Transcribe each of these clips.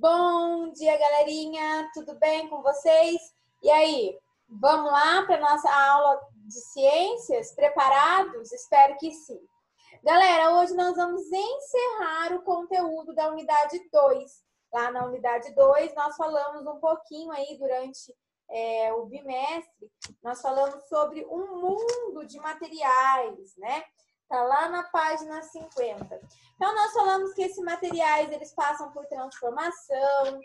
Bom dia, galerinha! Tudo bem com vocês? E aí, vamos lá para nossa aula de ciências? Preparados? Espero que sim. Galera, hoje nós vamos encerrar o conteúdo da unidade 2. Lá na unidade 2, nós falamos um pouquinho aí durante é, o bimestre, nós falamos sobre um mundo de materiais, né? Tá lá na página 50. Então, nós falamos que esses materiais, eles passam por transformação.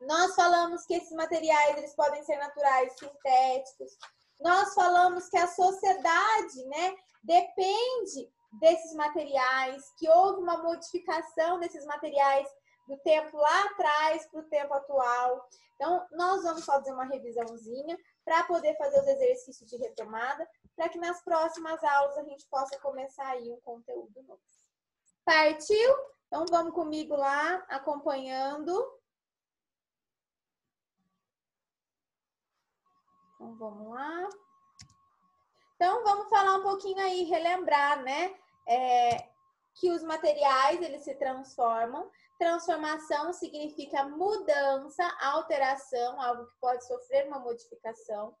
Nós falamos que esses materiais, eles podem ser naturais, sintéticos. Nós falamos que a sociedade, né, depende desses materiais, que houve uma modificação desses materiais do tempo lá atrás para o tempo atual. Então, nós vamos fazer uma revisãozinha para poder fazer os exercícios de retomada, para que nas próximas aulas a gente possa começar aí um conteúdo novo. Partiu? Então, vamos comigo lá, acompanhando. Então, vamos lá. Então, vamos falar um pouquinho aí, relembrar, né? É, que os materiais, eles se transformam. Transformação significa mudança, alteração, algo que pode sofrer uma modificação.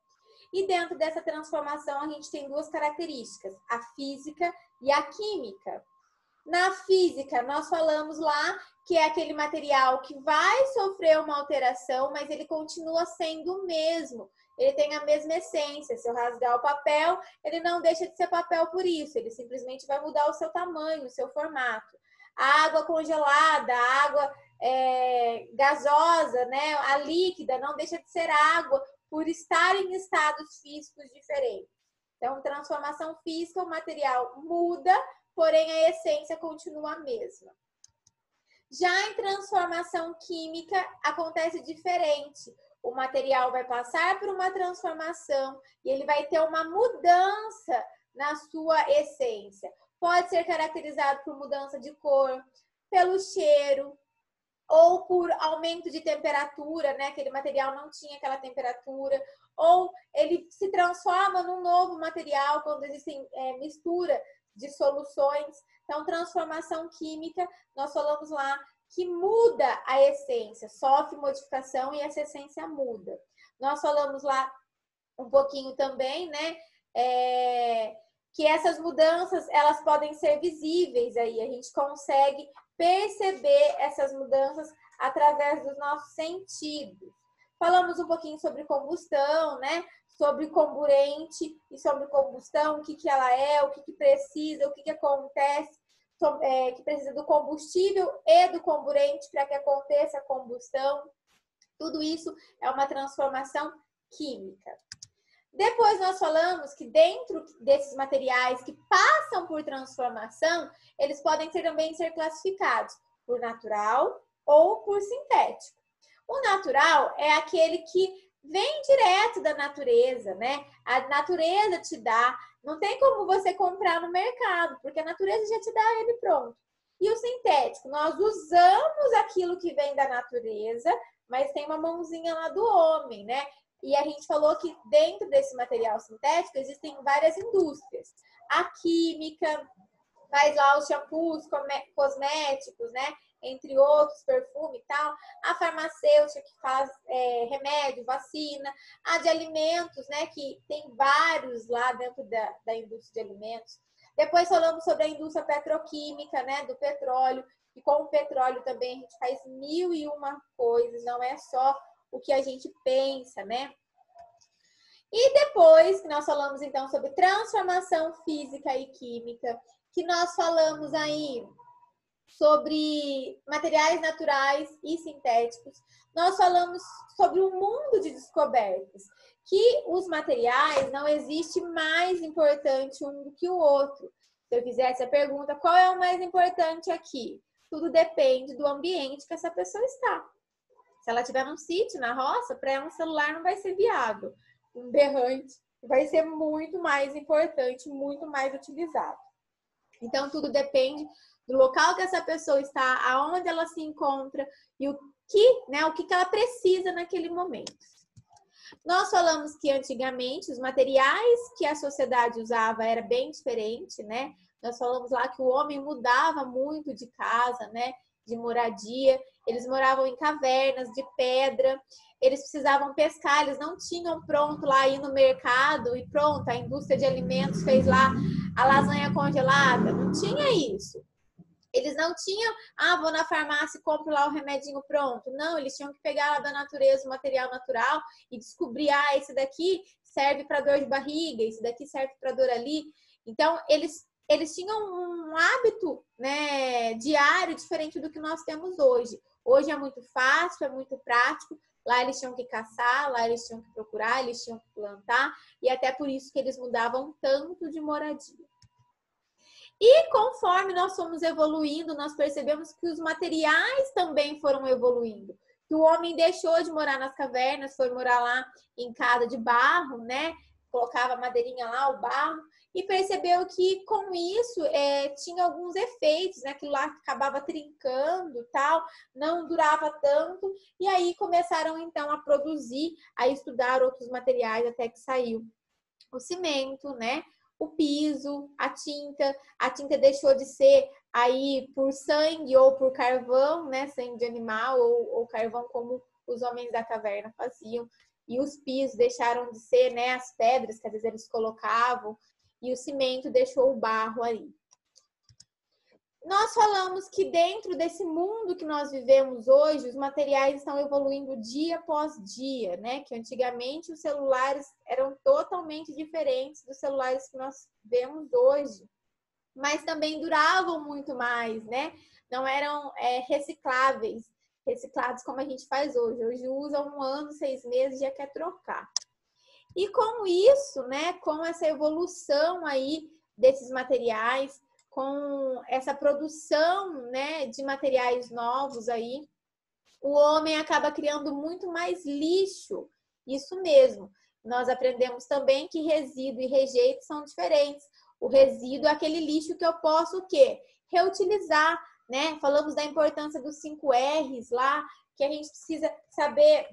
E dentro dessa transformação, a gente tem duas características: a física e a química. Na física, nós falamos lá que é aquele material que vai sofrer uma alteração, mas ele continua sendo o mesmo. Ele tem a mesma essência. Se eu rasgar o papel, ele não deixa de ser papel por isso. Ele simplesmente vai mudar o seu tamanho, o seu formato. A água congelada, a água é, gasosa, né? A líquida não deixa de ser água por estar em estados físicos diferentes. Então, transformação física, o material muda, porém a essência continua a mesma. Já em transformação química, acontece diferente. O material vai passar por uma transformação e ele vai ter uma mudança na sua essência. Pode ser caracterizado por mudança de cor, pelo cheiro, ou por aumento de temperatura, né? Aquele material não tinha aquela temperatura, ou ele se transforma num novo material quando existem é, mistura de soluções. Então, transformação química, nós falamos lá que muda a essência, sofre modificação e essa essência muda. Nós falamos lá um pouquinho também, né? É, que essas mudanças elas podem ser visíveis aí, a gente consegue perceber essas mudanças através dos nossos sentidos. Falamos um pouquinho sobre combustão, né? Sobre comburente e sobre combustão, o que, que ela é, o que, que precisa, o que, que acontece, é, que precisa do combustível e do comburente para que aconteça a combustão. Tudo isso é uma transformação química. Depois nós falamos que dentro desses materiais que passam por transformação, eles podem ser, também ser classificados por natural ou por sintético. O natural é aquele que vem direto da natureza, né? A natureza te dá, não tem como você comprar no mercado, porque a natureza já te dá ele pronto. E o sintético, nós usamos aquilo que vem da natureza, mas tem uma mãozinha lá do homem, né? E a gente falou que dentro desse material sintético existem várias indústrias. A química faz lá os shampoos, cosméticos, né? Entre outros, perfume e tal. A farmacêutica que faz é, remédio, vacina. A de alimentos, né? Que tem vários lá dentro da, da indústria de alimentos. Depois falamos sobre a indústria petroquímica, né? Do petróleo. E com o petróleo também a gente faz mil e uma coisas, não é só o que a gente pensa, né? E depois que nós falamos então sobre transformação física e química, que nós falamos aí sobre materiais naturais e sintéticos, nós falamos sobre um mundo de descobertas, que os materiais não existe mais importante um do que o outro. Se eu fizesse a pergunta, qual é o mais importante aqui? Tudo depende do ambiente que essa pessoa está. Se ela tiver num sítio, na roça, para ela um celular não vai ser viável. Um berrante vai ser muito mais importante, muito mais utilizado. Então, tudo depende do local que essa pessoa está, aonde ela se encontra e o que, né, o que, que ela precisa naquele momento. Nós falamos que antigamente os materiais que a sociedade usava era bem diferente, né? Nós falamos lá que o homem mudava muito de casa, né? de moradia. Eles moravam em cavernas de pedra. Eles precisavam pescar, eles não tinham pronto lá aí no mercado e pronto, a indústria de alimentos fez lá a lasanha congelada. Não tinha isso. Eles não tinham, ah, vou na farmácia e compro lá o remedinho pronto. Não, eles tinham que pegar lá da natureza o material natural e descobrir, ah, esse daqui serve para dor de barriga, esse daqui serve para dor ali. Então, eles eles tinham um hábito né, diário diferente do que nós temos hoje. Hoje é muito fácil, é muito prático. Lá eles tinham que caçar, lá eles tinham que procurar, eles tinham que plantar, e até por isso que eles mudavam tanto de moradia. E conforme nós fomos evoluindo, nós percebemos que os materiais também foram evoluindo. Que o homem deixou de morar nas cavernas, foi morar lá em casa de barro, né? Colocava a madeirinha lá, o barro, e percebeu que com isso é, tinha alguns efeitos, né? Aquilo lá acabava trincando tal, não durava tanto, e aí começaram então a produzir, a estudar outros materiais até que saiu o cimento, né? O piso, a tinta, a tinta deixou de ser aí por sangue ou por carvão, né? Sangue de animal ou, ou carvão como os homens da caverna faziam e os pisos deixaram de ser né, as pedras que às vezes eles colocavam e o cimento deixou o barro ali. Nós falamos que dentro desse mundo que nós vivemos hoje, os materiais estão evoluindo dia após dia, né? Que antigamente os celulares eram totalmente diferentes dos celulares que nós vemos hoje, mas também duravam muito mais, né? Não eram é, recicláveis, reciclados como a gente faz hoje. Hoje usa um ano, seis meses, já quer trocar. E com isso, né, com essa evolução aí desses materiais, com essa produção, né, de materiais novos aí, o homem acaba criando muito mais lixo. Isso mesmo. Nós aprendemos também que resíduo e rejeito são diferentes. O resíduo é aquele lixo que eu posso o quê? Reutilizar, né? Falamos da importância dos 5 R's lá, que a gente precisa saber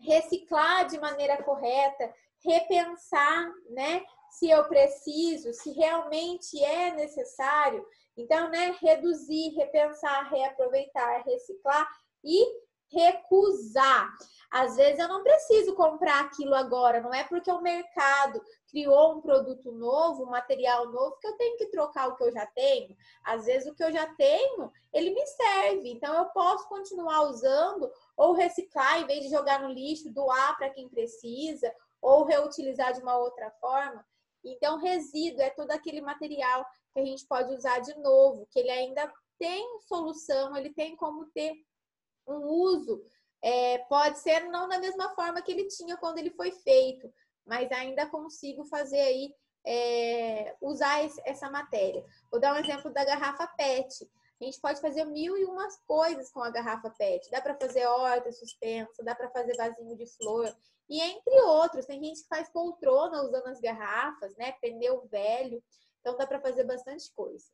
reciclar de maneira correta, repensar, né? Se eu preciso, se realmente é necessário. Então, né? Reduzir, repensar, reaproveitar, reciclar e recusar. Às vezes eu não preciso comprar aquilo agora, não é porque o mercado criou um produto novo, um material novo, que eu tenho que trocar o que eu já tenho. Às vezes o que eu já tenho, ele me serve, então eu posso continuar usando ou reciclar em vez de jogar no lixo, doar para quem precisa, ou reutilizar de uma outra forma. Então, resíduo é todo aquele material que a gente pode usar de novo, que ele ainda tem solução, ele tem como ter um uso. É, pode ser não da mesma forma que ele tinha quando ele foi feito, mas ainda consigo fazer aí é, usar esse, essa matéria. Vou dar um exemplo da garrafa PET. A gente pode fazer mil e umas coisas com a garrafa PET. Dá para fazer horta suspensa, dá para fazer vasinho de flor. E entre outros, tem gente que faz poltrona usando as garrafas, né? Pneu velho. Então dá para fazer bastante coisa.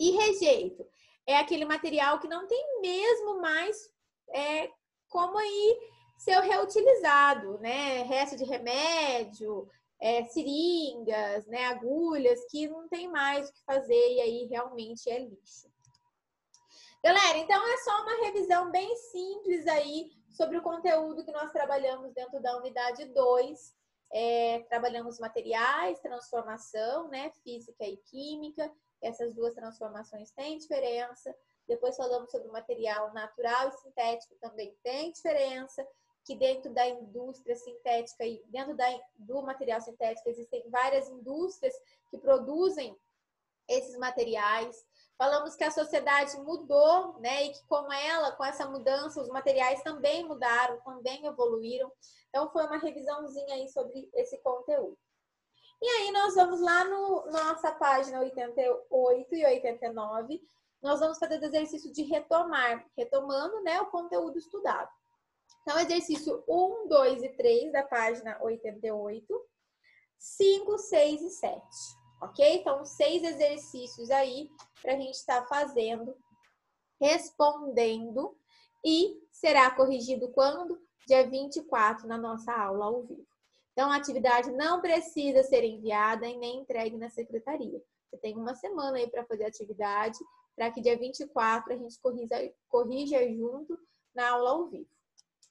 E rejeito é aquele material que não tem mesmo mais é, como aí ser reutilizado, né? Resto de remédio, é, seringas, né? Agulhas que não tem mais o que fazer e aí realmente é lixo. Galera, então é só uma revisão bem simples aí sobre o conteúdo que nós trabalhamos dentro da unidade 2. É, trabalhamos materiais, transformação, né? Física e química. Essas duas transformações têm diferença. Depois falamos sobre o material natural e sintético, também tem diferença. Que dentro da indústria sintética e dentro da, do material sintético existem várias indústrias que produzem esses materiais. Falamos que a sociedade mudou, né? E que com ela, com essa mudança, os materiais também mudaram, também evoluíram. Então foi uma revisãozinha aí sobre esse conteúdo. E aí nós vamos lá no nossa página 88 e 89, nós vamos fazer o exercício de retomar, retomando, né, o conteúdo estudado. Então, exercício 1, 2 e 3 da página 88, 5, 6 e 7 ok? Então, seis exercícios aí para a gente estar tá fazendo, respondendo e será corrigido quando? Dia 24 na nossa aula ao vivo. Então, a atividade não precisa ser enviada e nem entregue na secretaria. Você tem uma semana aí para fazer a atividade para que dia 24 a gente corrija, corrija junto na aula ao vivo.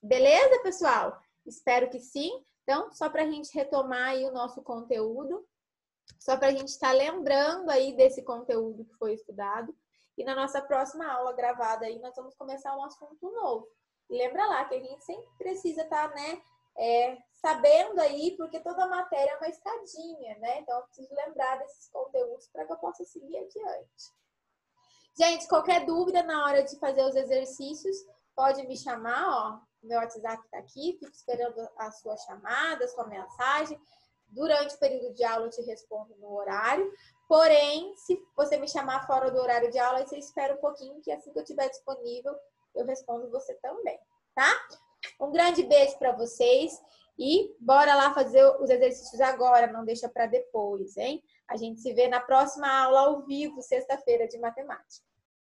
Beleza, pessoal? Espero que sim. Então, só para a gente retomar aí o nosso conteúdo, só para a gente estar tá lembrando aí desse conteúdo que foi estudado. E na nossa próxima aula gravada aí, nós vamos começar um assunto novo. E lembra lá que a gente sempre precisa estar, tá, né, é, sabendo aí, porque toda matéria é uma escadinha, né? Então, eu preciso lembrar desses conteúdos para que eu possa seguir adiante. Gente, qualquer dúvida na hora de fazer os exercícios, pode me chamar, ó. Meu WhatsApp está aqui, fico esperando a sua chamada, a sua mensagem. Durante o período de aula eu te respondo no horário. Porém, se você me chamar fora do horário de aula, você espera um pouquinho, que assim que eu estiver disponível, eu respondo você também, tá? Um grande beijo para vocês e bora lá fazer os exercícios agora, não deixa para depois, hein? A gente se vê na próxima aula ao vivo, sexta-feira de matemática.